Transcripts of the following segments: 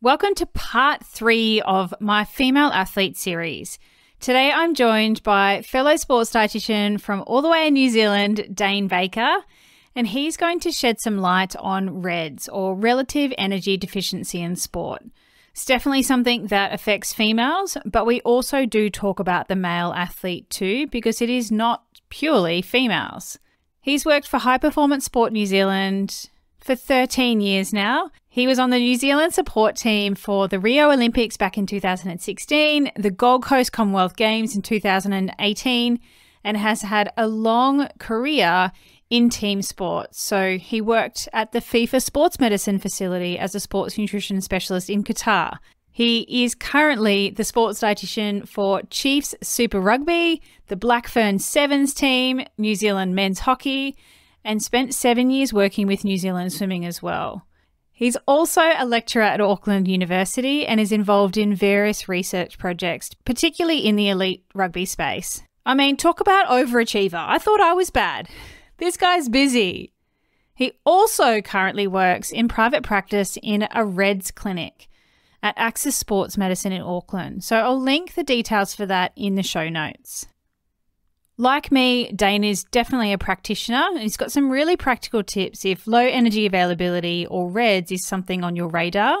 Welcome to part three of my female athlete series. Today I'm joined by fellow sports dietitian from all the way in New Zealand, Dane Baker, and he's going to shed some light on REDS or relative energy deficiency in sport. It's definitely something that affects females, but we also do talk about the male athlete too because it is not purely females. He's worked for High Performance Sport New Zealand, for 13 years now. He was on the New Zealand support team for the Rio Olympics back in 2016, the Gold Coast Commonwealth Games in 2018, and has had a long career in team sports. So he worked at the FIFA Sports Medicine facility as a sports nutrition specialist in Qatar. He is currently the sports dietitian for Chiefs Super Rugby, the Black Fern Sevens team, New Zealand men's hockey, and spent seven years working with New Zealand swimming as well. He's also a lecturer at Auckland University and is involved in various research projects, particularly in the elite rugby space. I mean, talk about overachiever. I thought I was bad. This guy's busy. He also currently works in private practice in a REDS clinic at Axis Sports Medicine in Auckland. So I'll link the details for that in the show notes. Like me, Dane is definitely a practitioner. And he's got some really practical tips if low energy availability or REDS is something on your radar,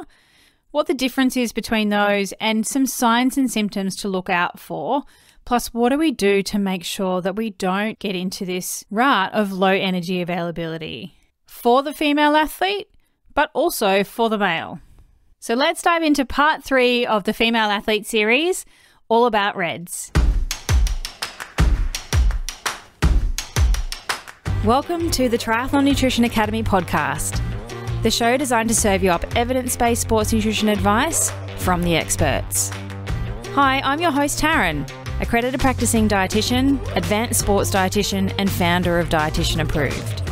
what the difference is between those, and some signs and symptoms to look out for. Plus, what do we do to make sure that we don't get into this rut of low energy availability for the female athlete, but also for the male? So, let's dive into part three of the female athlete series, all about REDS. Welcome to the Triathlon Nutrition Academy podcast, the show designed to serve you up evidence based sports nutrition advice from the experts. Hi, I'm your host, Taryn, accredited practicing dietitian, advanced sports dietitian, and founder of Dietitian Approved.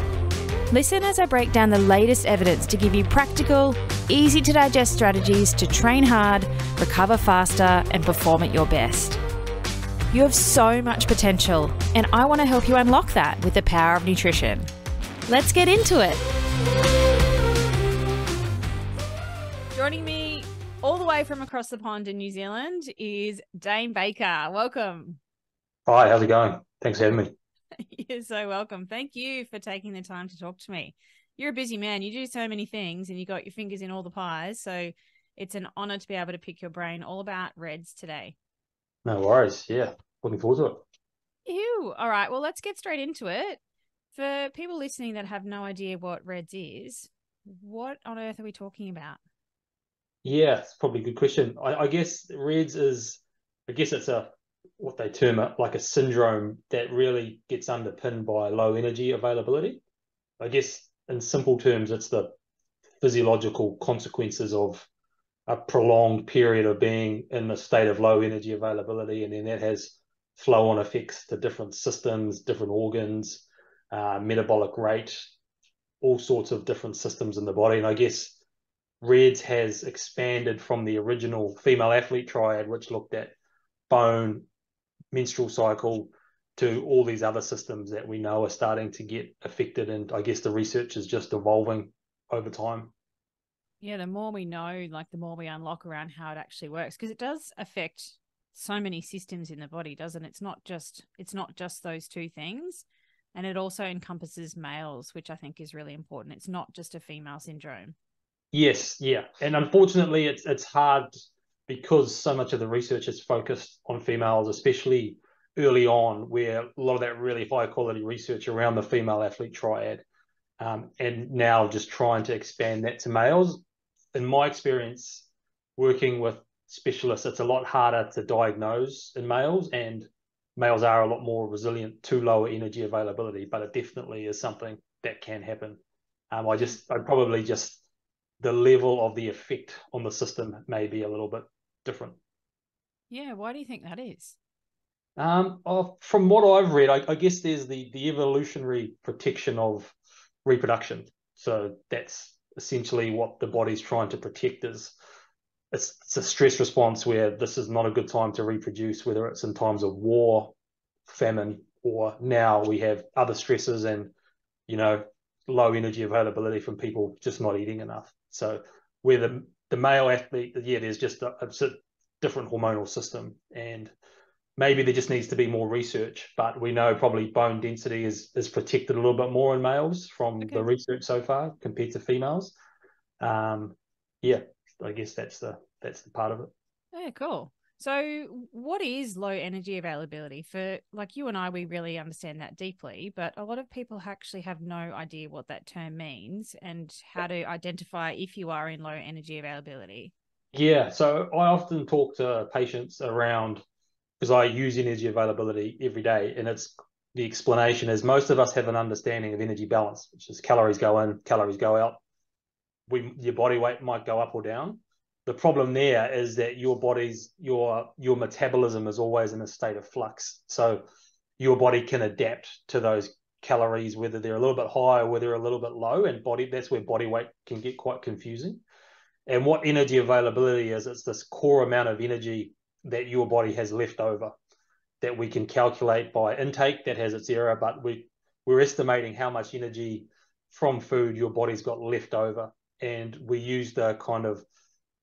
Listen as I break down the latest evidence to give you practical, easy to digest strategies to train hard, recover faster, and perform at your best. You have so much potential, and I want to help you unlock that with the power of nutrition. Let's get into it. Joining me all the way from across the pond in New Zealand is Dane Baker. Welcome. Hi, how's it going? Thanks for having me. You're so welcome. Thank you for taking the time to talk to me. You're a busy man. You do so many things and you got your fingers in all the pies. So it's an honor to be able to pick your brain all about REDS today. No worries. Yeah, looking forward to it. Ew. All right. Well, let's get straight into it. For people listening that have no idea what REDS is, what on earth are we talking about? Yeah, it's probably a good question. I, I guess REDS is, I guess it's a what they term it like a syndrome that really gets underpinned by low energy availability. I guess in simple terms, it's the physiological consequences of a prolonged period of being in a state of low energy availability, and then that has flow on effects to different systems, different organs, uh, metabolic rate, all sorts of different systems in the body. And I guess REDS has expanded from the original female athlete triad, which looked at bone, menstrual cycle, to all these other systems that we know are starting to get affected. And I guess the research is just evolving over time yeah, the more we know, like the more we unlock around how it actually works, because it does affect so many systems in the body, doesn't it? It's not just it's not just those two things, and it also encompasses males, which I think is really important. It's not just a female syndrome. Yes, yeah, and unfortunately, it's it's hard because so much of the research is focused on females, especially early on, where a lot of that really high quality research around the female athlete triad, um, and now just trying to expand that to males in my experience, working with specialists, it's a lot harder to diagnose in males, and males are a lot more resilient to lower energy availability. But it definitely is something that can happen. Um, I just, I probably just the level of the effect on the system may be a little bit different. Yeah, why do you think that is? Um, from what I've read, I, I guess there's the the evolutionary protection of reproduction. So that's essentially what the body's trying to protect is it's, it's a stress response where this is not a good time to reproduce, whether it's in times of war, famine, or now we have other stresses and you know low energy availability from people just not eating enough. So where the the male athlete, yeah, there's just a, a different hormonal system, and maybe there just needs to be more research. But we know probably bone density is is protected a little bit more in males from okay. the research so far compared to females. Um, yeah, I guess that's the that's the part of it. Yeah, cool. So, what is low energy availability? For like you and I, we really understand that deeply, but a lot of people actually have no idea what that term means and how to identify if you are in low energy availability. Yeah, so I often talk to patients around because I use energy availability every day, and it's the explanation is most of us have an understanding of energy balance, which is calories go in, calories go out. We your body weight might go up or down. The problem there is that your body's your your metabolism is always in a state of flux. So your body can adapt to those calories whether they're a little bit high or whether they're a little bit low and body that's where body weight can get quite confusing. And what energy availability is it's this core amount of energy that your body has left over that we can calculate by intake that has its error but we we're estimating how much energy from food your body's got left over and we use the kind of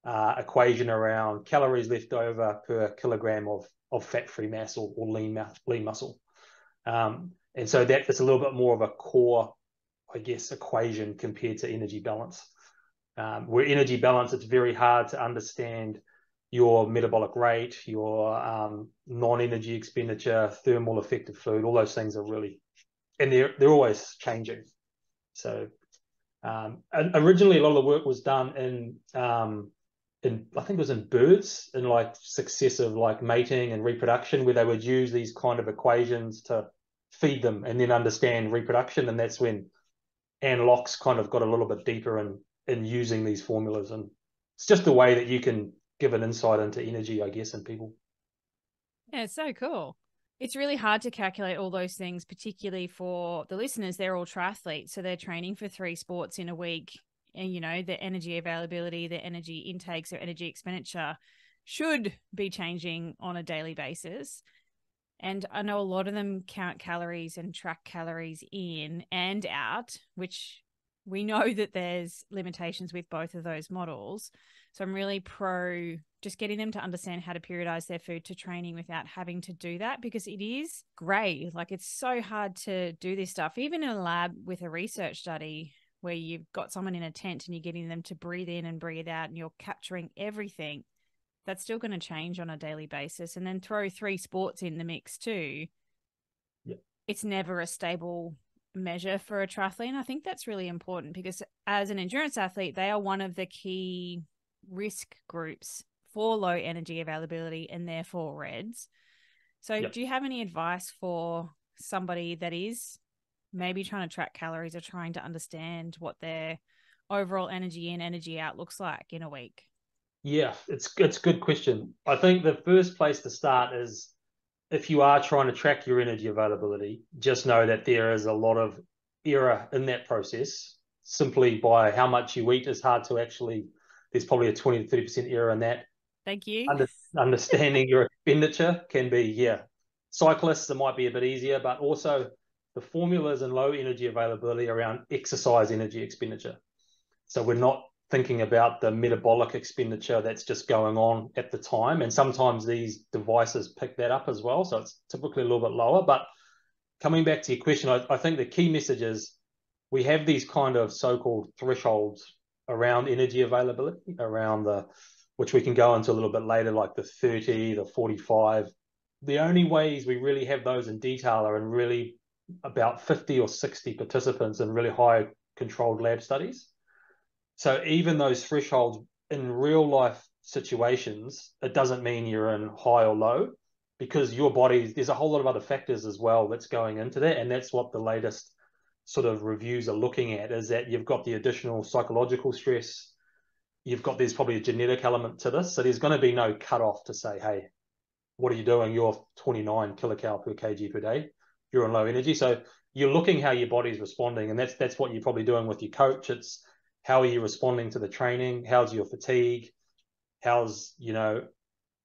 uh, equation around calories left over per kilogram of, of fat-free mass or, or lean, lean muscle. Um, and so that is a little bit more of a core, I guess, equation compared to energy balance. Um, where energy balance, it's very hard to understand your metabolic rate, your um, non-energy expenditure, thermal effective food, all those things are really, and they're they're always changing. So um, originally, a lot of the work was done in um, in I think it was in birds in like successive like mating and reproduction where they would use these kind of equations to feed them and then understand reproduction and that's when Anne Loucks kind of got a little bit deeper in in using these formulas and it's just a way that you can give an insight into energy I guess in people. Yeah, it's so cool. It's really hard to calculate all those things, particularly for the listeners. They're all triathletes, so they're training for three sports in a week and you know the energy availability the energy intakes or energy expenditure should be changing on a daily basis and i know a lot of them count calories and track calories in and out which we know that there's limitations with both of those models so i'm really pro just getting them to understand how to periodize their food to training without having to do that because it is great like it's so hard to do this stuff even in a lab with a research study where you've got someone in a tent and you're getting them to breathe in and breathe out and you're capturing everything, that's still going to change on a daily basis. And then throw three sports in the mix too. Yep. It's never a stable measure for a triathlete. And I think that's really important because as an endurance athlete, they are one of the key risk groups for low energy availability and therefore RED-S. So, yep. do you have any advice for somebody that is maybe trying to track calories or trying to understand what their overall energy in, energy out looks like in a week? Yeah, it's it's a good question. I think the first place to start is if you are trying to track your energy availability, just know that there is a lot of error in that process. Simply by how much you eat is hard to actually. There's probably a twenty to thirty percent error in that. Thank you. Under, understanding your expenditure can be yeah. Cyclists it might be a bit easier, but also the formulas and low energy availability around exercise energy expenditure. So we're not thinking about the metabolic expenditure that's just going on at the time. And sometimes these devices pick that up as well. So it's typically a little bit lower. But coming back to your question, I, I think the key message is we have these kind of so-called thresholds around energy availability, around the which we can go into a little bit later, like the 30, the 45. The only ways we really have those in detail are in really about 50 or 60 participants in really high controlled lab studies. So even those thresholds in real life situations, it doesn't mean you're in high or low because your body, there's a whole lot of other factors as well that's going into that. And that's what the latest sort of reviews are looking at is that you've got the additional psychological stress. You've got, there's probably a genetic element to this. So there's going to be no cutoff to say, hey, what are you doing? You're 29 kilocal per kg per day you're on low energy. So you're looking how your body's responding, and that's that's what you're probably doing with your coach. It's how are you responding to the training? How's your fatigue? How's you know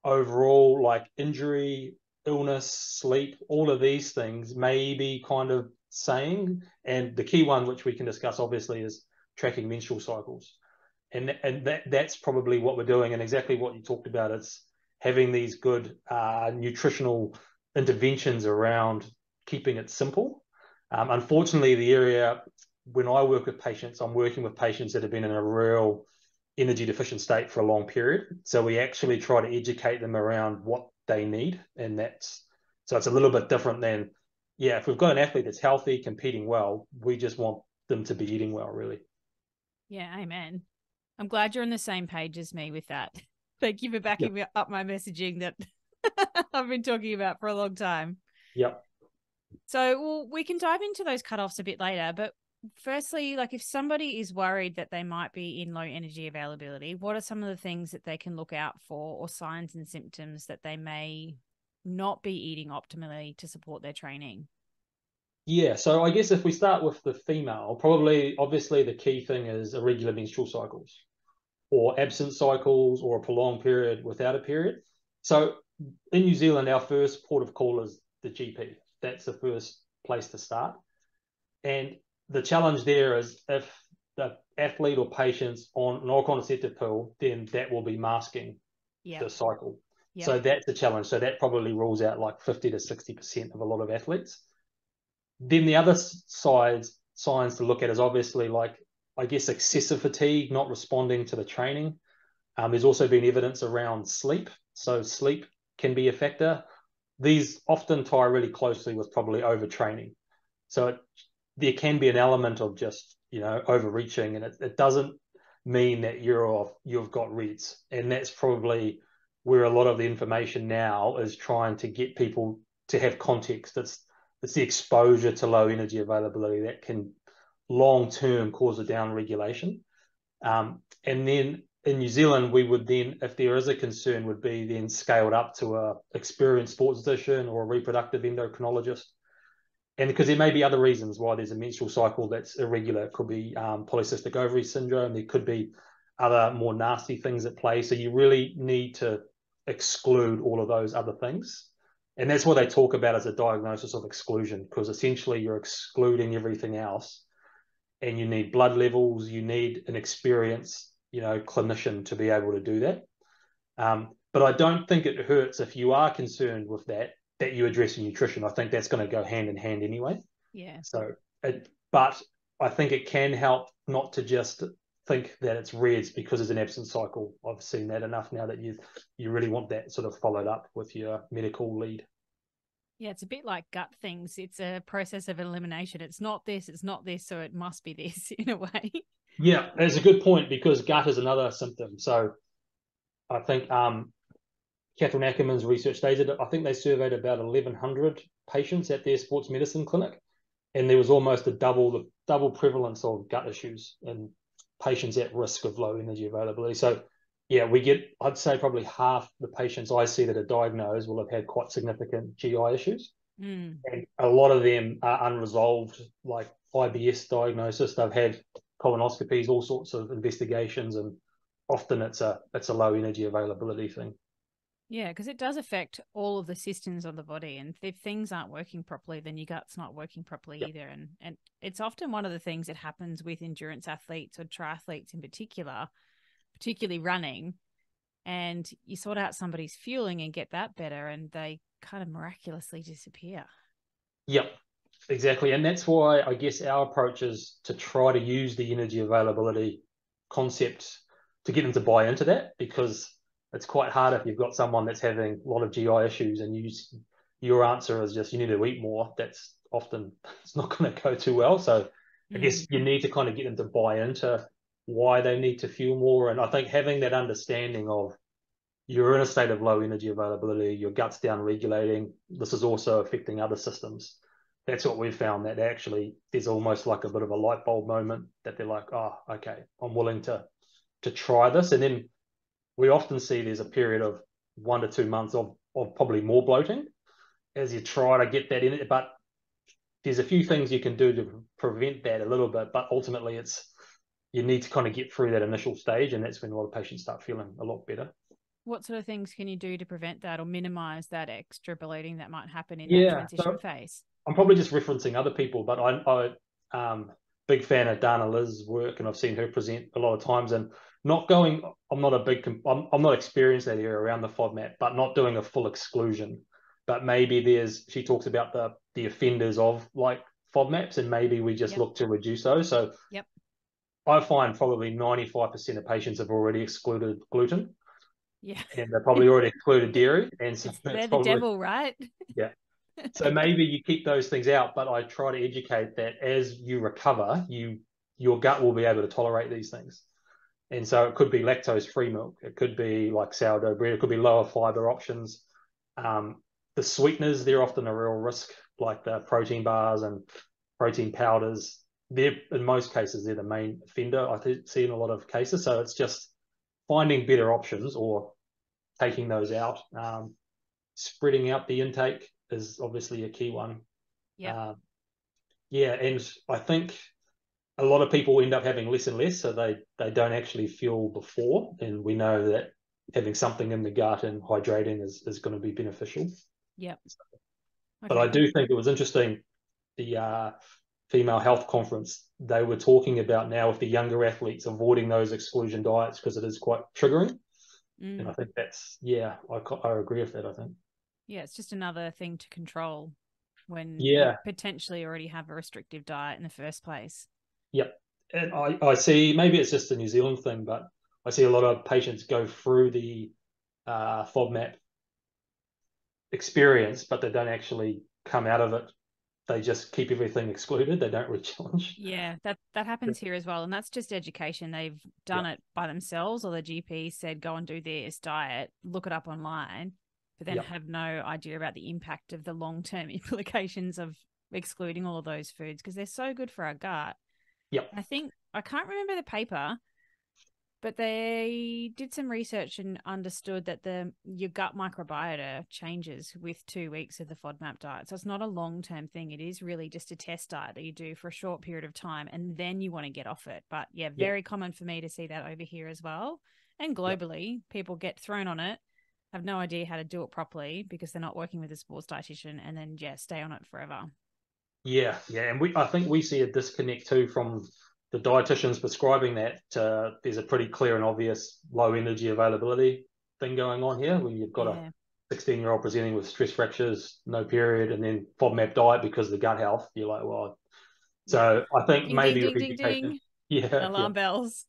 overall like injury, illness, sleep? All of these things may be kind of saying, and the key one which we can discuss obviously is tracking menstrual cycles. and and that that's probably what we're doing, and exactly what you talked about. It's having these good uh, nutritional interventions around keeping it simple. Um, unfortunately, the area when I work with patients, I'm working with patients that have been in a real energy deficient state for a long period. So we actually try to educate them around what they need, and that's so it's a little bit different than yeah. If we've got an athlete that's healthy, competing well, we just want them to be eating well, really. Yeah, amen. I'm glad you're on the same page as me with that. Thank you for backing yep. up my messaging that I've been talking about for a long time. Yep. So, well, we can dive into those cutoffs a bit later, but firstly, like if somebody is worried that they might be in low energy availability, what are some of the things that they can look out for or signs and symptoms that they may not be eating optimally to support their training? Yeah, so I guess if we start with the female, probably obviously the key thing is irregular menstrual cycles or absent cycles or a prolonged period without a period. So in New Zealand, our first port of call is the GP. That's the first place to start. And the challenge there is if the athlete or patient's on an oral contraceptive pill, then that will be masking yep. the cycle. Yep. So that's the challenge. So that probably rules out like 50 to 60% of a lot of athletes. Then the other side signs to look at is obviously like I guess excessive fatigue, not responding to the training. Um, there's also been evidence around sleep. So sleep can be a factor. These often tie really closely with probably overtraining. So it, there can be an element of just you know overreaching, and it, it doesn't mean that you're off, you've got RED-S, and that's probably where a lot of the information now is trying to get people to have context. It's it's the exposure to low energy availability that can long term cause a down regulation. Um, and then in New Zealand, we would then, if there is a concern, would be then scaled up to a experienced sports physician or a reproductive endocrinologist. And because there may be other reasons why there's a menstrual cycle that's irregular. It could be um, polycystic ovary syndrome. There could be other more nasty things at play. So you really need to exclude all of those other things. And that's what they talk about as a diagnosis of exclusion, because essentially you're excluding everything else and you need blood levels, you need an experienced, you know, clinician to be able to do that. Um, but I don't think it hurts if you are concerned with that that you address your nutrition. I think that's going to go hand in hand anyway. Yeah. So, it, but I think it can help not to just think that it's RED-S because it's an absent cycle. I've seen that enough now that you you really want that sort of followed up with your medical lead. Yeah, it's a bit like gut things. It's a process of elimination. It's not this, it's not this, so it must be this in a way. Yeah, that's a good point because gut is another symptom. So I think um, Kathryn Ackerman's research, they did, I think they surveyed about 1,100 patients at their sports medicine clinic, and there was almost a double the double prevalence of gut issues in patients at risk of low energy availability. So yeah, we get, I'd say probably half the patients I see that are diagnosed will have had quite significant GI issues. Mm. And a lot of them are unresolved, like IBS diagnosis. They've had colonoscopies, all sorts of investigations, and often it's a it's a low energy availability thing. Yeah, because it does affect all of the systems of the body, and if things aren't working properly, then your gut's not working properly yep. either. And and it's often one of the things that happens with endurance athletes or triathletes in particular particularly running, and you sort out somebody's fueling and get that better, and they kind of miraculously disappear. Yep, exactly. And that's why I guess our approach is to try to use the energy availability concept to get them to buy into that because it's quite hard if you've got someone that's having a lot of GI issues and you your answer is just you need to eat more. That's often it's not going to go too well. So I guess mm. you need to kind of get them to buy into why they need to fuel more. And I think having that understanding of you're in a state of low energy availability, your gut's down regulating, this is also affecting other systems. That's what we've found that actually there's almost like a bit of a light bulb moment that they're like, oh, okay, I'm willing to to try this. And then we often see there's a period of one to two months of, of probably more bloating as you try to get that in it. But there's a few things you can do to prevent that a little bit, but ultimately it's you need to kind of get through that initial stage, and that's when a lot of patients start feeling a lot better. What sort of things can you do to prevent that or minimize that extra bloating that might happen in yeah, that transition so phase? I'm probably just referencing other people, but I, I um, big fan of Dana Lis's work, and I've seen her present a lot of times. And not going. I'm not a big. I'm, I'm not experienced that area around the FODMAP, but not doing a full exclusion. But maybe there's. She talks about the the offenders of like FODMAPs, and maybe we just yep. look to reduce those. So yep. I find probably 95% of patients have already excluded gluten. Yeah. And they've probably already excluded dairy. And so they're probably, the devil, right? Yeah. So maybe you keep those things out, but I try to educate that as you recover, you your gut will be able to tolerate these things. And so it could be lactose free milk, it could be like sourdough bread, it could be lower fiber options. Um, the sweeteners, they're often a real risk, like the protein bars and protein powders. They're in most cases they're the main offender. I see in a lot of cases. So it's just finding better options or taking those out. Um, spreading out the intake is obviously a key one. Yeah. Uh, yeah, and I think a lot of people end up having less and less, so they they don't actually feel before, and we know that having something in the gut and hydrating is is going to be beneficial. Yeah. But I do think it was interesting. The uh, female health conference, they were talking about now with the younger athletes avoiding those exclusion diets because it is quite triggering. Mm. And I think that's, yeah, I, I agree with that, I think. Yeah, it's just another thing to control when yeah. you potentially already have a restrictive diet in the first place. Yep. And I, I see, maybe it's just a New Zealand thing, but I see a lot of patients go through the uh, FODMAP experience, but they don't actually come out of it they just keep everything excluded. They don't re-challenge. Yeah, that that happens here as well, and that's just education. They've done yeah. it by themselves, or the GP said, "Go and do this diet. Look it up online," but then yeah. have no idea about the impact of the long-term implications of excluding all of those foods because they're so good for our gut. Yeah, I think I can't remember the paper, but they did some research and understood that the your gut microbiota changes with two weeks of the FODMAP diet. So it's not a long term thing. It is really just a test diet that you do for a short period of time, and then you want to get off it. But yeah, very yeah. common for me to see that over here as well, and globally, yeah. people get thrown on it, have no idea how to do it properly because they're not working with a sports dietitian, and then yeah, stay on it forever. Yeah, yeah, and we I think we see a disconnect too from the dietitians prescribing that, uh, there's a pretty clear and obvious low energy availability thing going on here when you've got yeah. a 16 year old presenting with stress fractures, no period, and then FODMAP diet because of the gut health. You're like, well, so I think ding, maybe ding, ding, yeah, alarm yeah. bells.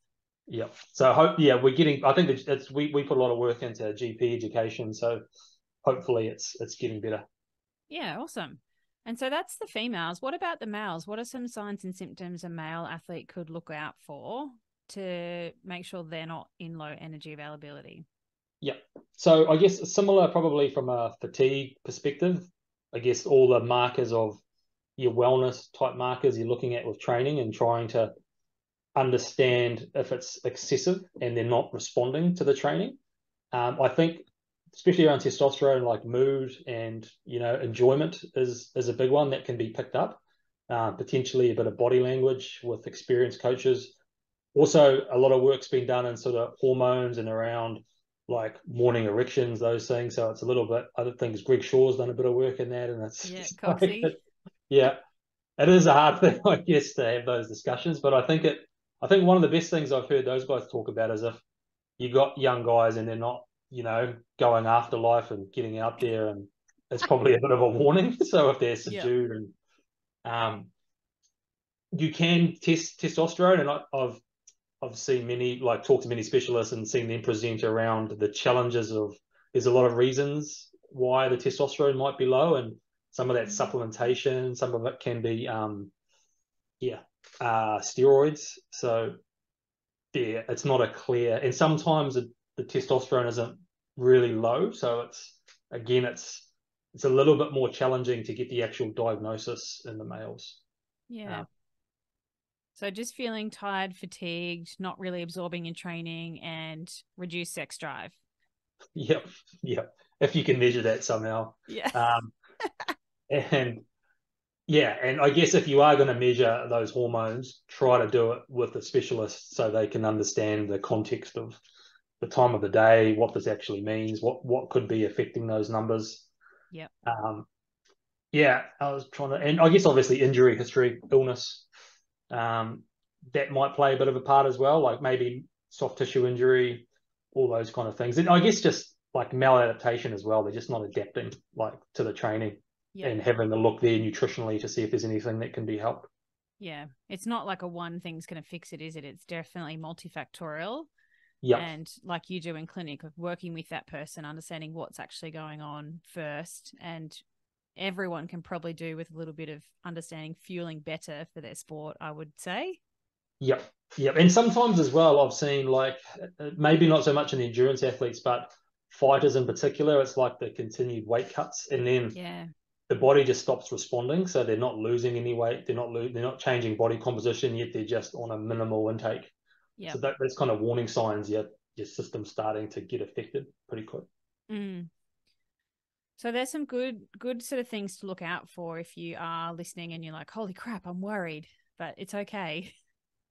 Yeah. So hope yeah, we're getting. I think it's, it's we we put a lot of work into GP education, so hopefully it's it's getting better. Yeah, awesome. And so that's the females. What about the males? What are some signs and symptoms a male athlete could look out for to make sure they're not in low energy availability? Yeah. So I guess similar probably from a fatigue perspective. I guess all the markers of your wellness type markers you're looking at with training and trying to understand if it's excessive and they're not responding to the training. Um, I think especially around testosterone, like mood and you know enjoyment is is a big one that can be picked up. Uh, potentially a bit of body language with experienced coaches. Also, a lot of work's been done in sort of hormones and around like morning erections, those things. So it's a little bit. I think Greg Shaw's done a bit of work in that, and it's yeah, like, yeah, it is a hard thing, I guess, to have those discussions. But I think it. I think one of the best things I've heard those guys talk about is if you got young guys and they're not you know, going after life and getting out there, and it's probably a bit of a warning. So if they're subdued yeah. and um, you can test testosterone, and I, I've I've seen many like talked to many specialists and seen them present around the challenges of there's a lot of reasons why the testosterone might be low, and some of that mm-hmm. supplementation, some of it can be um, yeah, uh, steroids. So yeah, it's not a clear, and sometimes the, the testosterone isn't really low. So it's again, it's it's a little bit more challenging to get the actual diagnosis in the males. Yeah. Um, so just feeling tired, fatigued, not really absorbing in training, and reduced sex drive. Yep, yep. If you can measure that somehow. Yeah. Um, and yeah, and I guess if you are going to measure those hormones, try to do it with a specialist so they can understand the context of the time of the day, what this actually means, what what could be affecting those numbers. Yeah. Um, yeah, I was trying to, and I guess obviously injury history, illness, um, that might play a bit of a part as well. Like maybe soft tissue injury, all those kind of things. And I guess just like maladaptation as well. They're just not adapting like to the training yeah. and having a look there nutritionally to see if there's anything that can be helped. Yeah, it's not like a one thing's going to fix it, is it? It's definitely multifactorial. Yeah. And like you do in clinic, of working with that person, understanding what's actually going on first. And everyone can probably do with a little bit of understanding fueling better for their sport, I would say. Yep. Yep. And sometimes as well, I've seen like uh, uh, maybe not so much in the endurance athletes, but fighters in particular, it's like the continued weight cuts. And then yeah the body just stops responding. So they're not losing any weight. They're not lo- they're not changing body composition yet. They're just on a minimal intake. Yeah. So that, that's kind of warning signs. Your your system's starting to get affected pretty quick. Mm. So there's some good good sort of things to look out for if you are listening and you're like, holy crap, I'm worried, but it's okay.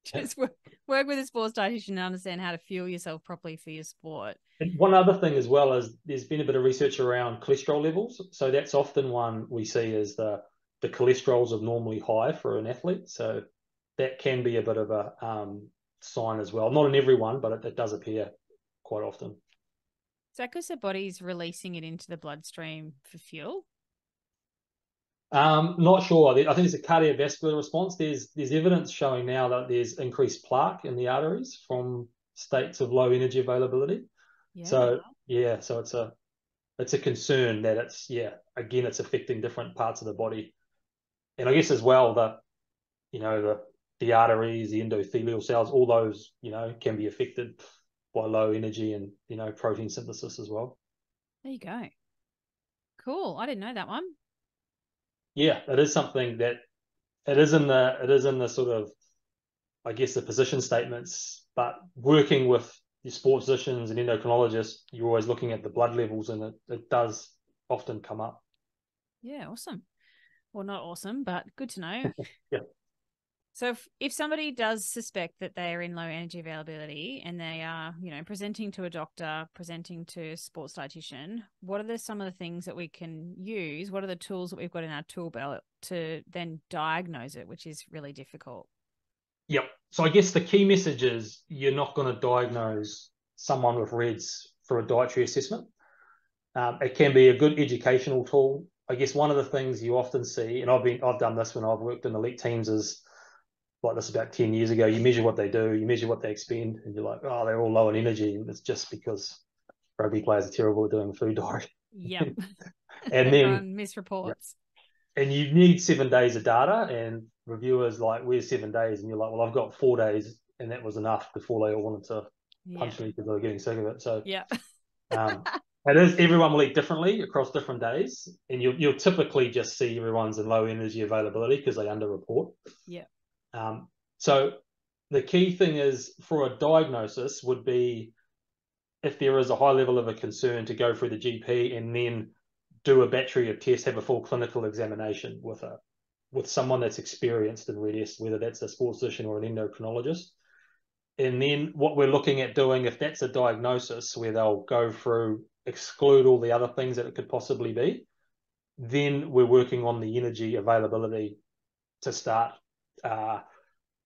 Just work, work with a sports dietitian and understand how to fuel yourself properly for your sport. And one other thing as well is there's been a bit of research around cholesterol levels. So that's often one we see as the the cholesterols are normally high for an athlete. So that can be a bit of a um, sign as well. Not in everyone, but it, it does appear quite often. Is that because the body's releasing it into the bloodstream for fuel? Um, not sure. I think it's a cardiovascular response. There's there's evidence showing now that there's increased plaque in the arteries from states of low energy availability. Yeah. So yeah, so it's a it's a concern that it's yeah again it's affecting different parts of the body, and I guess as well that you know the the arteries, the endothelial cells, all those you know can be affected by low energy and you know protein synthesis as well. There you go. Cool. I didn't know that one yeah, it is something that it is in the it is in the sort of I guess the position statements, but working with your sports physicians and endocrinologists, you're always looking at the blood levels and it, it does often come up. Yeah, awesome. Well, not awesome, but good to know. yeah. So if, if somebody does suspect that they are in low energy availability and they are, you know, presenting to a doctor, presenting to a sports dietitian, what are the, some of the things that we can use? What are the tools that we've got in our tool belt to then diagnose it, which is really difficult? Yep. So I guess the key message is you're not going to diagnose someone with RED-S for a dietary assessment. Um, it can be a good educational tool. I guess one of the things you often see, and I've been I've done this when I've worked in elite teams, is like this about 10 years ago, you measure what they do, you measure what they expend, and you're like, oh, they're all low in energy. And it's just because rugby players are terrible at doing food diary. Yep. and then misreports. And you need seven days of data, and reviewers like, where's seven days? And you're like, well, I've got four days, and that was enough before they all wanted to yeah. punch me because they were getting sick of it. So yeah. um, it is everyone will eat differently across different days, and you'll you'll typically just see everyone's in low energy availability because they underreport. Yeah. Um, so the key thing is for a diagnosis would be if there is a high level of a concern to go through the GP and then do a battery of tests, have a full clinical examination with a with someone that's experienced in RED-S, whether that's a sports physician or an endocrinologist. And then what we're looking at doing, if that's a diagnosis where they'll go through, exclude all the other things that it could possibly be, then we're working on the energy availability to start uh,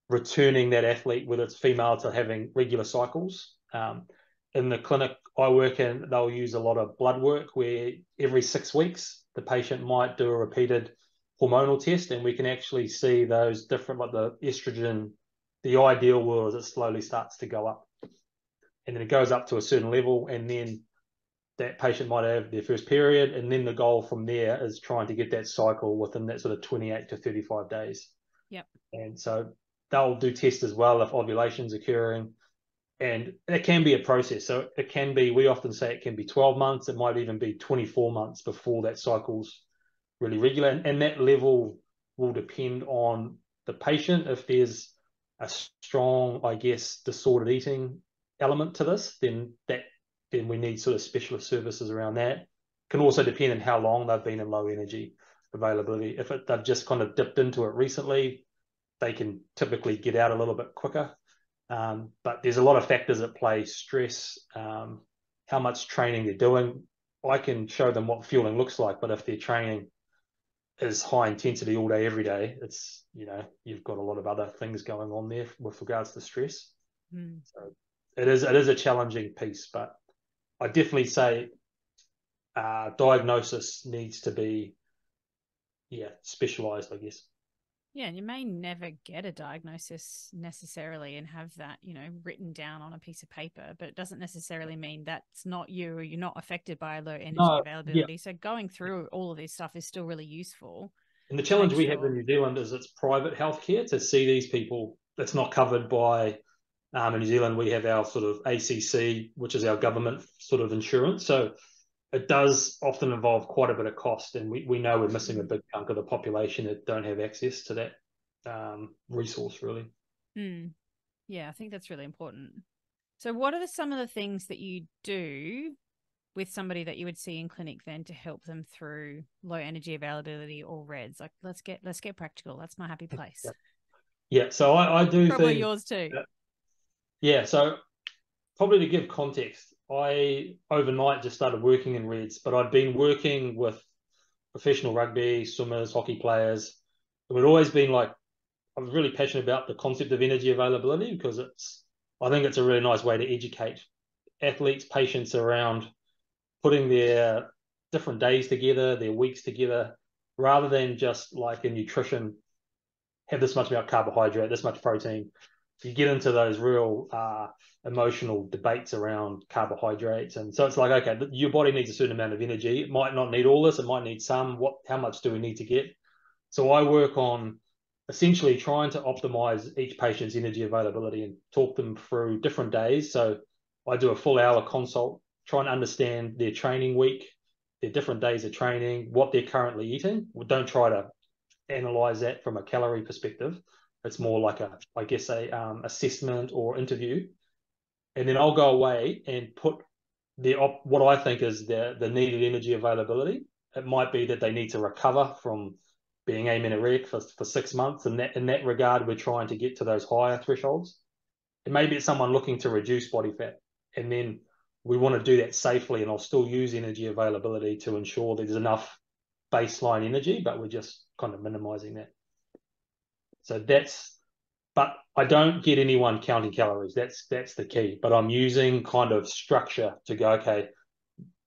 returning that athlete, whether it's female, to having regular cycles. Um, in the clinic I work in, they'll use a lot of blood work where every six weeks the patient might do a repeated hormonal test, and we can actually see those different, like the estrogen. The ideal world is it slowly starts to go up, and then it goes up to a certain level, and then that patient might have their first period, and then the goal from there is trying to get that cycle within that sort of 28 to 35 days. Yep. And so they'll do tests as well if ovulation's occurring. And it can be a process. So it can be, we often say it can be 12 months, it might even be 24 months before that cycle's really regular. And, and that level will depend on the patient. If there's a strong, I guess, disordered eating element to this, then that then we need sort of specialist services around that. Can also depend on how long they've been in low energy availability. If it, they've just kind of dipped into it recently, they can typically get out a little bit quicker. Um, but there's a lot of factors at play: stress, um, how much training they're doing. I can show them what fueling looks like, but if their training is high intensity all day, every day, it's you know you've got a lot of other things going on there with regards to stress. Mm. So it is it is a challenging piece, but I definitely say uh, diagnosis needs to be yeah specialized, I guess. Yeah, and you may never get a diagnosis necessarily and have that, you know, written down on a piece of paper, but it doesn't necessarily mean that's not you or you're not affected by low energy no, availability. Yeah. So going through all of this stuff is still really useful. And the challenge we sure. have in New Zealand is it's private healthcare to see these people. That's not covered by um, in New Zealand. We have our sort of ACC, which is our government sort of insurance. So it does often involve quite a bit of cost, and we, we know we're missing a big chunk of the population that don't have access to that um, resource, really. Mm. Yeah, I think that's really important. So, what are the, some of the things that you do with somebody that you would see in clinic then to help them through low energy availability or RED-S? Like, let's get let's get practical. That's my happy place. Yeah. yeah so I, I do probably think, yours too. yeah, so probably to give context, I overnight just started working in RED-S, but I'd been working with professional rugby, swimmers, hockey players. It had always been like I was really passionate about the concept of energy availability because it's I think it's a really nice way to educate athletes, patients around putting their different days together, their weeks together, rather than just like in nutrition, have this much about carbohydrate, this much protein. You get into those real uh, emotional debates around carbohydrates. And so it's like okay your body needs a certain amount of energy. It might not need all this. It might need some. What how much do we need to get? So i work on essentially trying to optimize each patient's energy availability and talk them through different days. So i do a full hour consult try and understand their training week their different days of training what they're currently eating. We don't try to analyze that from a calorie perspective it's more like a i guess a um, assessment or interview and then I'll go away and put the op- what I think is the the needed energy availability. It might be that they need to recover from being amenorrheic for, for six months, and that in that regard, we're trying to get to those higher thresholds. And maybe it's someone looking to reduce body fat, and then we want to do that safely, and I'll still use energy availability to ensure there's enough baseline energy, but we're just kind of minimizing that. So that's but I don't get anyone counting calories. That's that's the key. But I'm using kind of structure to go, okay,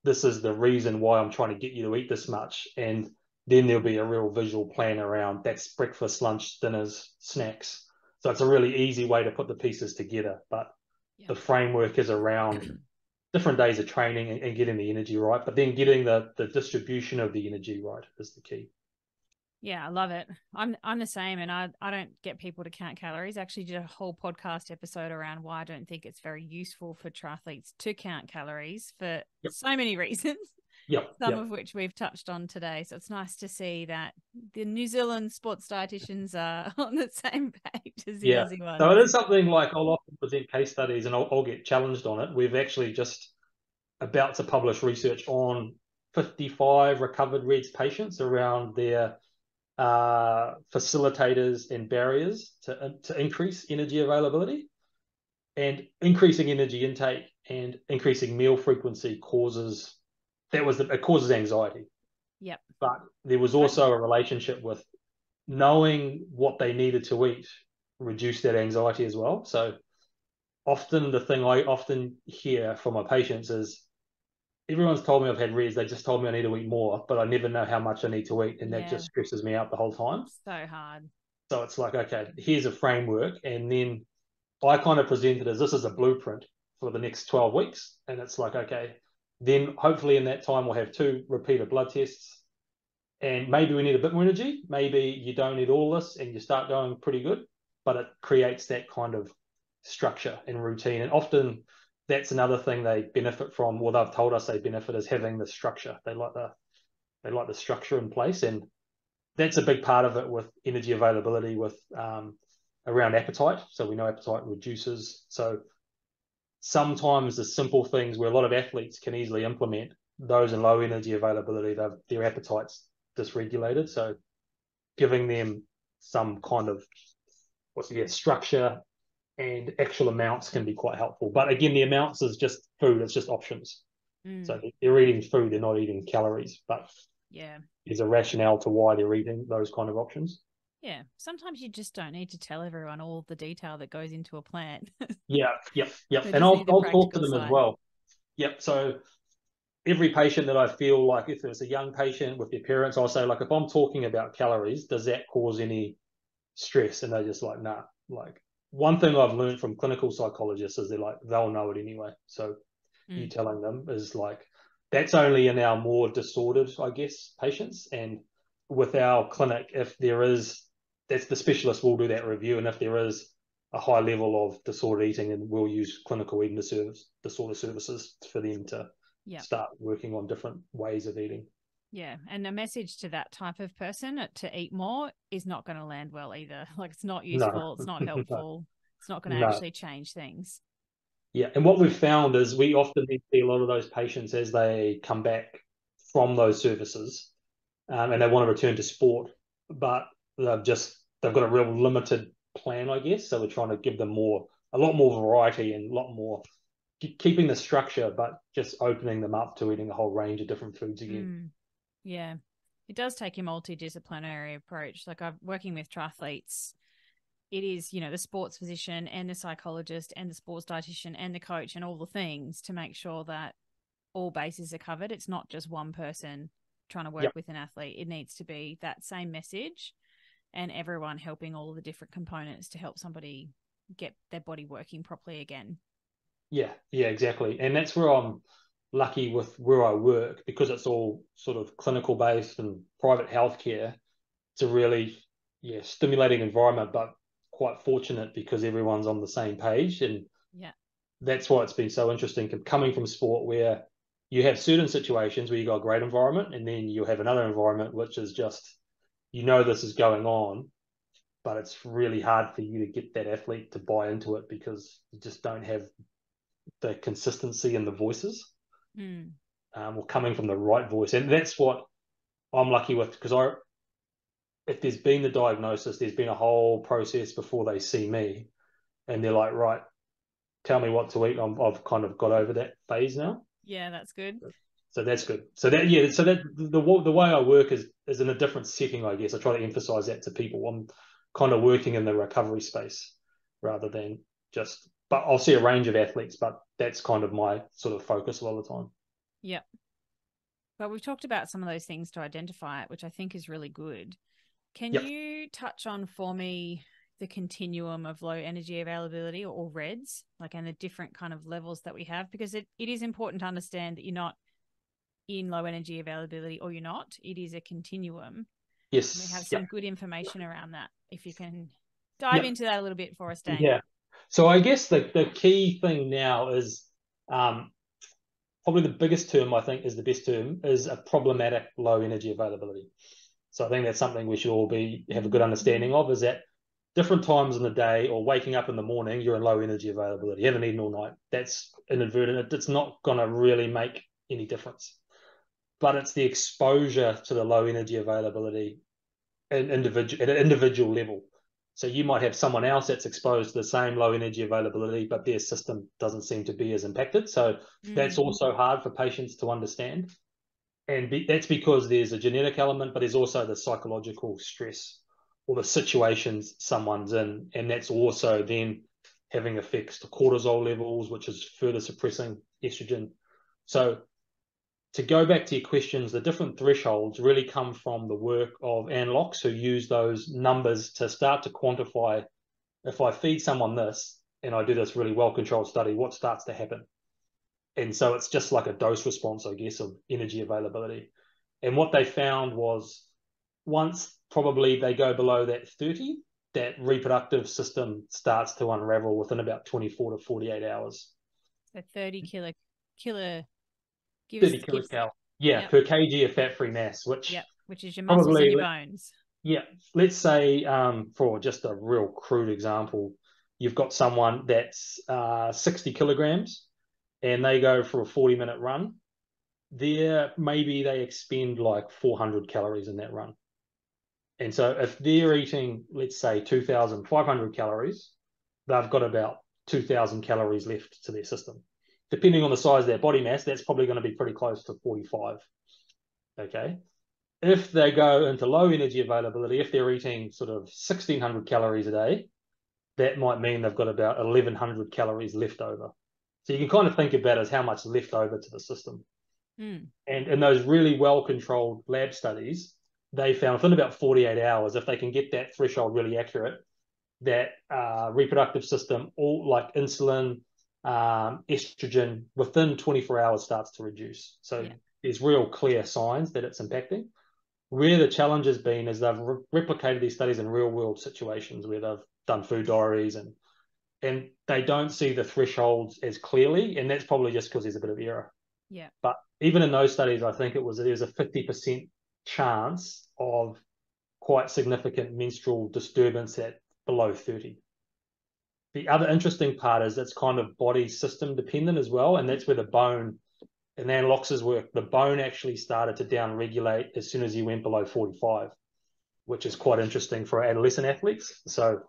this is the reason why I'm trying to get you to eat this much. And then there'll be a real visual plan around that's breakfast, lunch, dinners, snacks. So it's a really easy way to put the pieces together. But yeah. the framework is around different days of training and, and getting the energy right, but then getting the the distribution of the energy right is the key. Yeah, I love it. I'm I'm the same, and I I don't get people to count calories. I actually did a whole podcast episode around why I don't think it's very useful for triathletes to count calories for yep. so many reasons. Yep. Some yep. of which we've touched on today. So it's nice to see that the New Zealand sports dietitians are on the same page as the yeah. Aussie ones. So it is something like I'll often present case studies, and I'll, I'll get challenged on it. We've actually just about to publish research on 55 recovered RED-S patients around their uh, facilitators and barriers to, to increase energy availability. And increasing energy intake and increasing meal frequency causes that was the, it causes anxiety. Yep. But there was also a relationship with knowing what they needed to eat reduced that anxiety as well. So often the thing I often hear from my patients is everyone's told me I've had RED-S. They just told me I need to eat more, but I never know how much I need to eat, and yeah. that just stresses me out the whole time. So hard. So it's like, okay, here's a framework, and then I kind of present it as this is a blueprint for the next 12 weeks, and it's like, okay, then hopefully in that time we'll have two repeated blood tests, and maybe we need a bit more energy. Maybe you don't need all this, and you start going pretty good, but it creates that kind of structure and routine, and often that's another thing they benefit from. Well, they've told us they benefit is having the structure. They like the they like the structure in place, and that's a big part of it with energy availability with um, around appetite. So we know appetite reduces. So sometimes the simple things where a lot of athletes can easily implement those in low energy availability, their appetite's dysregulated. So giving them some kind of what's yeah, structure and actual amounts can be quite helpful. But again, the amounts is just food; it's just options. Mm. So they're eating food; they're not eating calories. But yeah, there's a rationale to why they're eating those kind of options. Yeah, sometimes you just don't need to tell everyone all the detail that goes into a plan. yeah, yep, yep. And I'll, I'll talk to them side. as well. Yep. So every patient that I feel like if it's a young patient with their parents, I'll say like if I'm talking about calories, does that cause any stress? And they're just like, nah. Like one thing I've learned from clinical psychologists is they're like they'll know it anyway. So mm. you telling them is like that's only in our more disordered, I guess, patients. And with our clinic, if there is that's the specialist will do that review, and if there is a high level of disordered eating, and we'll use clinical eating disorder services for them to start working on different ways of eating. Yeah, and a message to that type of person to eat more is not going to land well either. Like it's not useful, no. it's not helpful, it's not going to no. actually change things. Yeah, and what we've found is we often see a lot of those patients as they come back from those services, um, and they want to return to sport, but they've just they've got a real limited plan, I guess. So we're trying to give them more, a lot more variety and a lot more keeping the structure, but just opening them up to eating a whole range of different foods again. Mm. Yeah, it does take a multidisciplinary approach. Like I'm working with triathletes. It is, you know, the sports physician and the psychologist and the sports dietitian and the coach and all the things to make sure that all bases are covered. It's not just one person trying to work yep. with an athlete. It needs to be that same message and everyone helping all the different components to help somebody get their body working properly again. Yeah, yeah, exactly. And that's where I'm lucky with where I work because it's all sort of clinical based and private healthcare. It's a really yeah stimulating environment, but quite fortunate because everyone's on the same page and yeah that's why it's been so interesting coming from sport where you have certain situations where you got a great environment and then you have another environment which is just you know this is going on, but it's really hard for you to get that athlete to buy into it because you just don't have the consistency in the voices mm. um, or coming from the right voice. And that's what I'm lucky with because I, if there's been the diagnosis, there's been a whole process before they see me and they're like, right, tell me what to eat. i have kind of got over that phase now. Yeah, that's good. So that's good. So that yeah, so that the the way I work is is in a different setting, I guess. I try to emphasize that to people. I'm kind of working in the recovery space rather than just. But I'll see a range of athletes, but that's kind of my sort of focus a lot of the time. Yep. But we've talked about some of those things to identify it, which I think is really good. Can yep. you touch on for me the continuum of low energy availability or, or REDS, like and the different kind of levels that we have? Because it, it is important to understand that you're not in low energy availability or you're not. It is a continuum. Yes. And we have some yep. good information around that. If you can dive yep. into that a little bit for us, Dan. Yeah. So I guess the, the key thing now is um, probably the biggest term I think is the best term is a problematic low energy availability. So I think that's something we should all be have a good understanding of is that different times in the day or waking up in the morning, you're in low energy availability. You haven't eaten all night. That's inadvertent. It's not going to really make any difference but it's the exposure to the low energy availability in individual at an individual level. So you might have someone else that's exposed to the same low energy availability, but their system doesn't seem to be as impacted. So mm-hmm. that's also hard for patients to understand. And be, that's because there's a genetic element, but there's also the psychological stress or the situations someone's in. And that's also then having effects to cortisol levels, which is further suppressing estrogen. So to go back to your questions, the different thresholds really come from the work of Anne Loucks, who used those numbers to start to quantify if I feed someone this and I do this really well controlled study, what starts to happen? And so it's just like a dose response, I guess, of energy availability. And what they found was once probably they go below that 30, that reproductive system starts to unravel within about 24 to 48 hours. So 30 kilo, kilo 30 kilocal. Yeah, yep. per kg of fat-free mass, which yep. which is your muscles probably, and your bones. Yeah, let's say um, for just a real crude example, you've got someone that's uh, 60 kilograms, and they go for a 40-minute run. There, maybe they expend like 400 calories in that run. And so if they're eating, let's say, 2,500 calories, they've got about 2,000 calories left to their system depending on the size of their body mass, that's probably going to be pretty close to 45. Okay. if they go into low energy availability, if they're eating sort of 1600 calories a day, that might mean they've got about 1100 calories left over. So you can kind of think about as how much left over to the system. Mm. And in those really well controlled lab studies, they found within about 48 hours, if they can get that threshold really accurate, that uh, reproductive system, all like insulin, um, estrogen, within 24 hours starts to reduce. So Yeah. there's real clear signs that it's impacting. Where the challenge has been is they've re- replicated these studies in real world situations where they've done food diaries and and they don't see the thresholds as clearly, and that's probably just because there's a bit of error. Yeah. But even in those studies, I think it was there was a 50% chance of quite significant menstrual disturbance at below 30. The other interesting part is it's kind of body system dependent as well, and that's where the bone in Anne Loucks's work, the bone actually started to downregulate as soon as you went below 45, which is quite interesting for adolescent athletes. So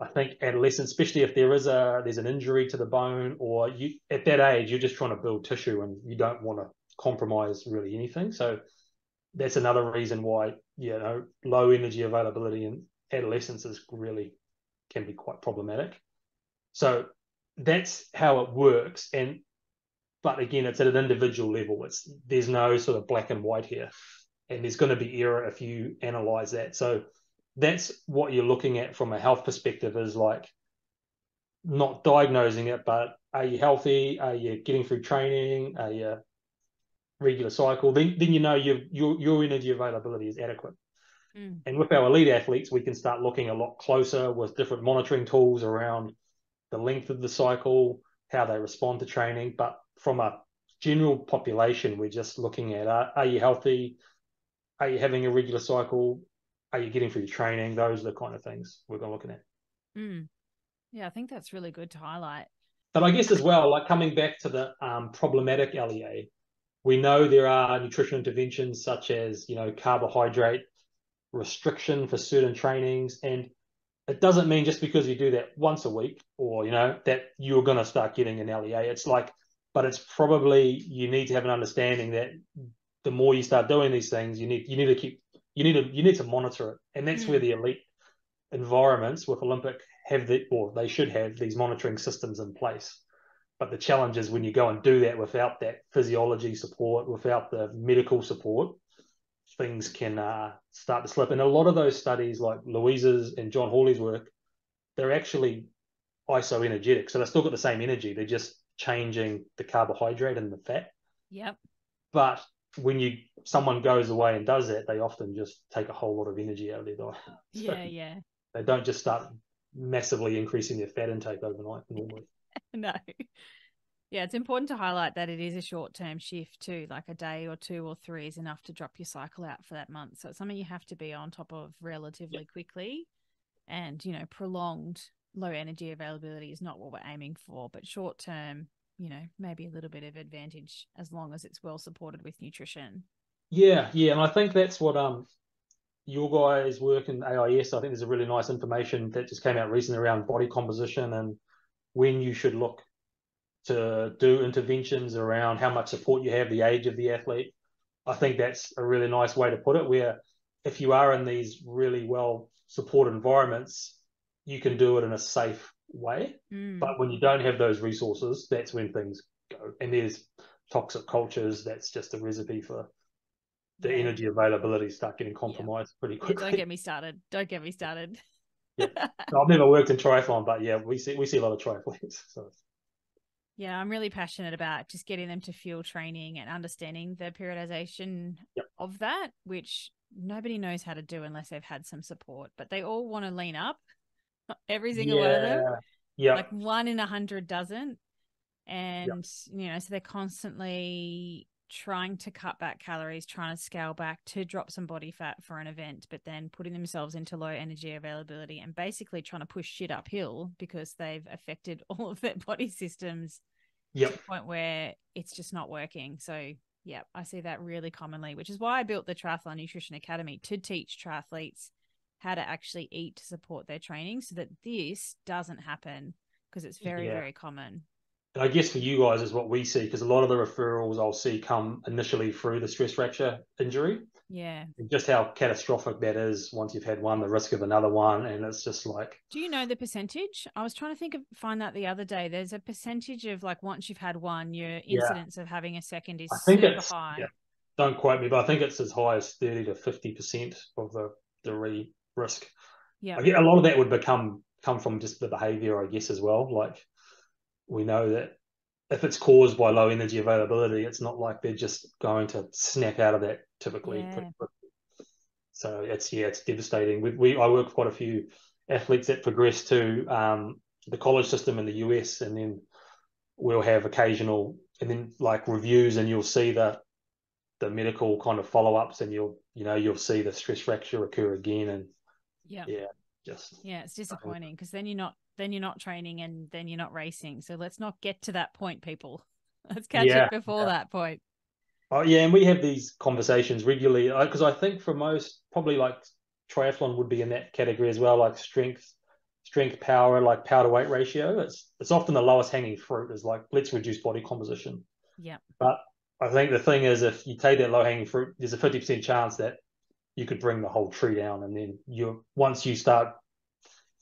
I think adolescents, especially if there is a there's an injury to the bone, or you at that age you're just trying to build tissue and you don't want to compromise really anything. So that's another reason why you know low energy availability in adolescence is really can be quite problematic. So that's how it works. And but again, it's at an individual level. It's there's no sort of black and white here, and there's going to be error if you analyze that. So that's what you're looking at from a health perspective is like not diagnosing it, but are you healthy? Are you getting through training? Are you regular cycle? Then then you know your your your energy availability is adequate. Mm. And with our elite athletes, we can start looking a lot closer with different monitoring tools around the length of the cycle, how they respond to training. But from a general population, we're just looking at are, are you healthy? Are you having a regular cycle? Are you getting through your training? Those are the kind of things we're going to looking at. Mm. Yeah, I think that's really good to highlight. But I guess as well, like coming back to the um, problematic LEA, we know there are nutrition interventions such as you know carbohydrate restriction for certain trainings, and it doesn't mean just because you do that once a week or you know that you're going to start getting an LEA. It's like, but it's probably you need to have an understanding that the more you start doing these things, you need you need to keep you need to you need to monitor it, and that's Mm. where the elite environments with Olympic have the or they should have these monitoring systems in place. But the challenge is when you go and do that without that physiology support, without the medical support, things can uh, start to slip. And a lot of those studies, like Louise's and John Hawley's work, they're actually isoenergetic. So they've still got the same energy. They're just changing the carbohydrate and the fat. Yep. But when you someone goes away and does that, they often just take a whole lot of energy out of their diet. So Yeah, yeah. They don't just start massively increasing their fat intake overnight normally. no. Yeah, it's important to highlight that it is a short term shift too. Like a day or two or three is enough to drop your cycle out for that month. So it's something you have to be on top of relatively quickly. And, you know, prolonged low energy availability is not what we're aiming for, but short term, you know, maybe a little bit of advantage as long as it's well supported with nutrition. Yeah, yeah, and I think that's what um your guys work in AIS. I think there's a really nice information that just came out recently around body composition and when you should look to do interventions around how much support you have, the age of the athlete. I think that's a really nice way to put it. Where if you are in these really well supported environments, you can do it in a safe way. Mm. But when you don't have those resources, that's when things go. And there's toxic cultures. That's just a recipe for the Yeah. energy availability start getting compromised pretty Yeah, quickly. don't get me started. Don't get me started. Yeah. I've never worked in triathlon, but yeah, we see we see a lot of triathletes. So Yeah, I'm really passionate about just getting them to fuel training and understanding the periodization Yep. of that, which nobody knows how to do unless they've had some support. But they all want to lean up. Every single one of them. yeah, Like one in a hundred doesn't. And you know, so they're constantly trying to cut back calories, trying to scale back to drop some body fat for an event, but then putting themselves into low energy availability and basically trying to push shit uphill because they've affected all of their body systems yep, to the point where it's just not working. So, yeah, I see that really commonly, which is why I built the Triathlon Nutrition Academy to teach triathletes how to actually eat to support their training so that this doesn't happen because it's very, Yeah. very common. I guess for you guys is what we see because a lot of the referrals I'll see come initially through the stress fracture injury. Yeah. And just how catastrophic that is once you've had one, the risk of another one. And it's just like. Do you know the percentage? I was trying to think of find that the other day. There's a percentage of like once you've had one, your incidence yeah. of having a second is I think super it's, high. Yeah, don't quote me, but I think it's as high as 30 to 50% of the, the re risk. Yeah. I get a lot of that would become come from just the behavior, I guess, as well. Like we know that if it's caused by low energy availability, it's not like they're just going to snap out of that typically. Yeah. So it's yeah, it's devastating. We, we I work with quite a few athletes that progress to um, the college system in the US, and then we'll have occasional and then like reviews, and you'll see the the medical kind of follow ups, and you'll you know you'll see the stress fracture occur again, and yeah, yeah, just yeah, it's disappointing because then you're not then you're not training and then you're not racing. So let's not get to that point, people. Let's catch Yeah, it before yeah. that point. Oh yeah, and we have these conversations regularly uh, because I think for most, probably like triathlon would be in that category as well, like strength, strength, power, like power to weight ratio. It's it's often the lowest hanging fruit is like let's reduce body composition. Yeah. But I think the thing is, if you take that low hanging fruit, there's a fifty percent chance that you could bring the whole tree down, and then you're once you start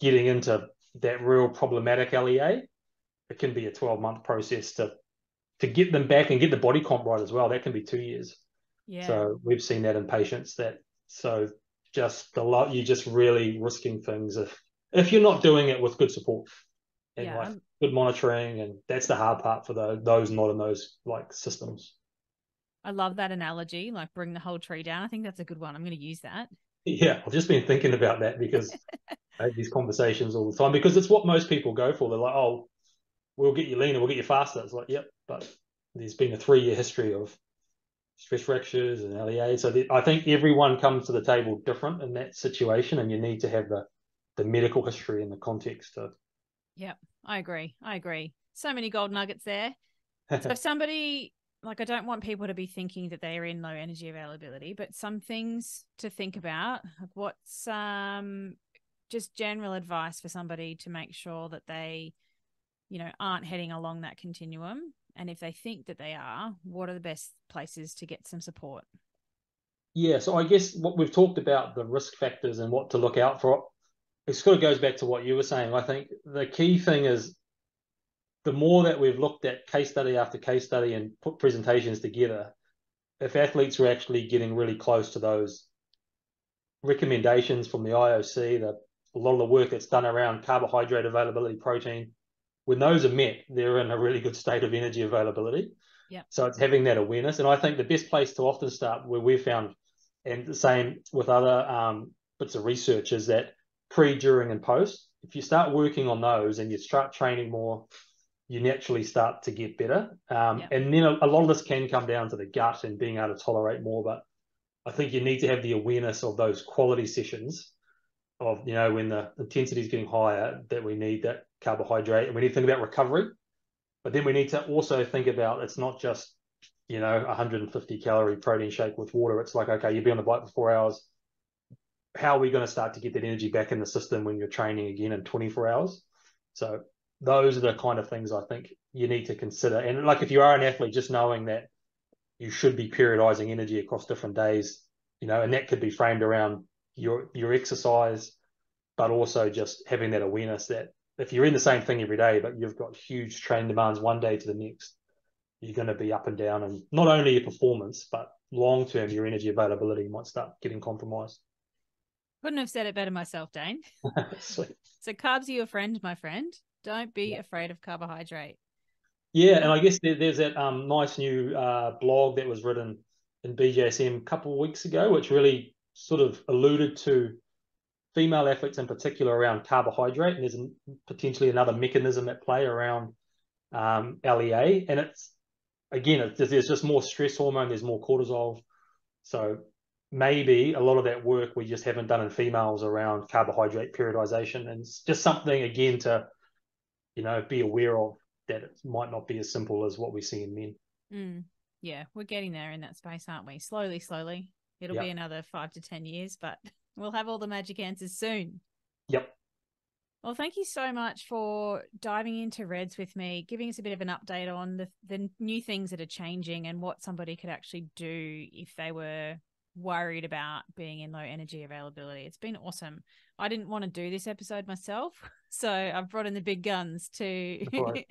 getting into that real problematic LEA, it can be a twelve month process to to get them back and get the body comp right as well. That can be two years. Yeah. So we've seen that in patients that so just a lot you're just really risking things if if you're not doing it with good support and Yeah, like I'm- good monitoring and that's the hard part for those those not in those like systems. I love that analogy, like bring the whole tree down. I think that's a good one. I'm going to use that. Yeah, I've just been thinking about that because I have these conversations all the time because it's what most people go for. They're like, oh, we'll get you leaner, we'll get you faster. It's like, yep, but there's been a three year history of stress fractures and LEA. So the, I think everyone comes to the table different in that situation, and you need to have the the medical history and the context to. I agree. I agree. So many gold nuggets there. So if somebody like I don't want people to be thinking that they are in low energy availability, but some things to think about. Like what's um just general advice for somebody to make sure that they, you know, aren't heading along that continuum. And if they think that they are, what are the best places to get some support? Yeah, so I guess what we've talked about the risk factors and what to look out for. It sort of goes back to what you were saying. I think the key thing is the more that we've looked at case study after case study and put presentations together, if athletes are actually getting really close to those recommendations from the IOC, the a lot of the work that's done around carbohydrate availability, protein, when those are met, they're in a really good state of energy availability. Yeah. So it's having that awareness, and I think the best place to often start, where we've found, and the same with other um, bits of research, is that pre, during, and post. If you start working on those and you start training more, you naturally start to get better. Um, Yeah. And then a, a lot of this can come down to the gut and being able to tolerate more. But I think you need to have the awareness of those quality sessions of, you know, when the intensity is getting higher, that we need that carbohydrate and we need to think about recovery. But then we need to also think about it's not just, you know, 150 calorie protein shake with water. It's like, okay, you'll be on the bike for four hours. How are we going to start to get that energy back in the system when you're training again in 24 hours? So those are the kind of things I think you need to consider. And like if you are an athlete, just knowing that you should be periodizing energy across different days, you know, and that could be framed around your your exercise, but also just having that awareness that if you're in the same thing every day, but you've got huge training demands one day to the next, you're going to be up and down, and not only your performance, but long term your energy availability might start getting compromised. Couldn't have said it better myself, Dane. So carbs are your friend, my friend. Don't be Yeah. afraid of carbohydrate. Yeah, and I guess there, there's that um, nice new uh, blog that was written in BJSM a couple of weeks ago, which really sort of alluded to female athletes in particular around carbohydrate, and there's potentially another mechanism at play around um, LEA, and it's again, it's, there's just more stress hormone, there's more cortisol, so maybe a lot of that work we just haven't done in females around carbohydrate periodization, and it's just something again to you know be aware of that it might not be as simple as what we see in men. Mm. Yeah, we're getting there in that space, aren't we? Slowly, slowly. It'll Yeah. be another five to 10 years, but we'll have all the magic answers soon. Yep. Well, thank you so much for diving into REDS with me, giving us a bit of an update on the, the new things that are changing and what somebody could actually do if they were worried about being in low energy availability. It's been awesome. I didn't want to do this episode myself, so I've brought in the big guns to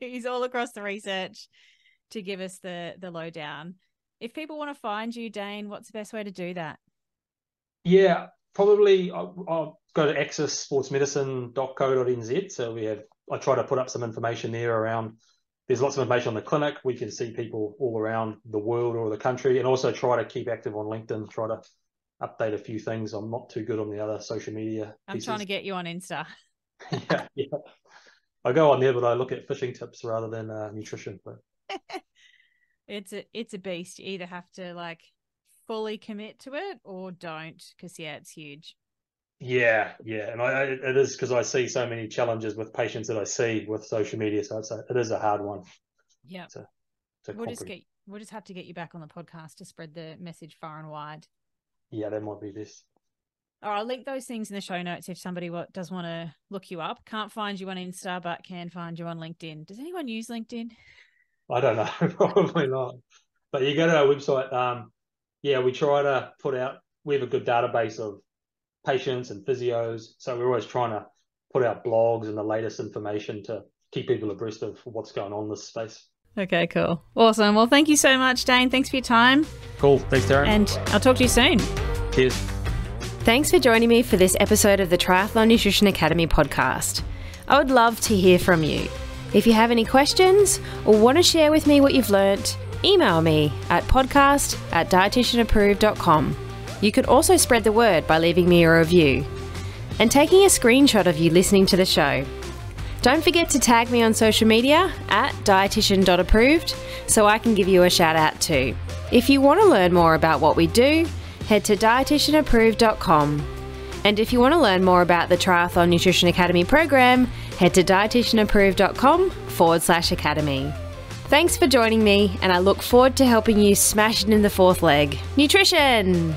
he's all across the research to give us the the lowdown. If people want to find you, Dane, what's the best way to do that? Yeah, probably I'll, I'll go to axissportsmedicine.co.nz. So we have I try to put up some information there around there's lots of information on the clinic. We can see people all around the world or the country, and also try to keep active on LinkedIn. Try to update a few things. I'm not too good on the other social media. I'm pieces. trying to get you on Insta. yeah, yeah. I go on there, but I look at fishing tips rather than uh, nutrition. But it's a it's a beast. You either have to like fully commit to it or don't, because yeah, it's huge. Yeah, yeah, and I, it is because I see so many challenges with patients that I see with social media, so it's a, it is a hard one. Yeah, it's a we'll just get we'll just have to get you back on the podcast to spread the message far and wide. Yeah, that might be this. All right, I'll link those things in the show notes if somebody what does want to look you up. Can't find you on Insta, but can find you on LinkedIn. Does anyone use LinkedIn? I don't know, probably not. But you go to our website. Um, yeah, we try to put out. We have a good database of patients and physios. So we're always trying to put out blogs and the latest information to keep people abreast of what's going on in this space. Okay, cool. Awesome. Well, thank you so much, Dane. Thanks for your time. Cool. Thanks, Darren. And I'll talk to you soon. Cheers. Thanks for joining me for this episode of the Triathlon Nutrition Academy podcast. I would love to hear from you. If you have any questions or want to share with me what you've learnt, email me at podcast at dietitianapproved.com. You could also spread the word by leaving me a review and taking a screenshot of you listening to the show. Don't forget to tag me on social media at dietitian.approved so I can give you a shout out too. If you want to learn more about what we do, head to dietitianapproved.com. And if you want to learn more about the Triathlon Nutrition Academy program, head to dietitianapproved.com forward slash academy. Thanks for joining me, and I look forward to helping you smash it in the fourth leg nutrition!